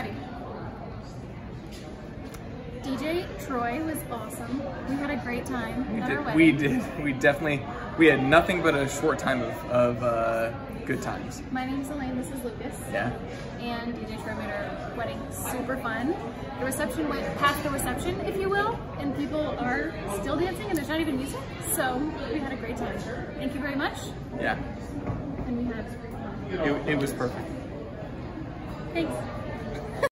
Ready. DJ Troy was awesome. We had a great time We did, we did. We definitely. We had nothing but a short time of, of uh, good times. My name is Elaine, this is Lucas. Yeah. And DJ Troy made our wedding super fun. The reception went past the reception, if you will, and people are still dancing and there's not even music. So we had a great time. Thank you very much. Yeah. And we had It, it was perfect. thanks.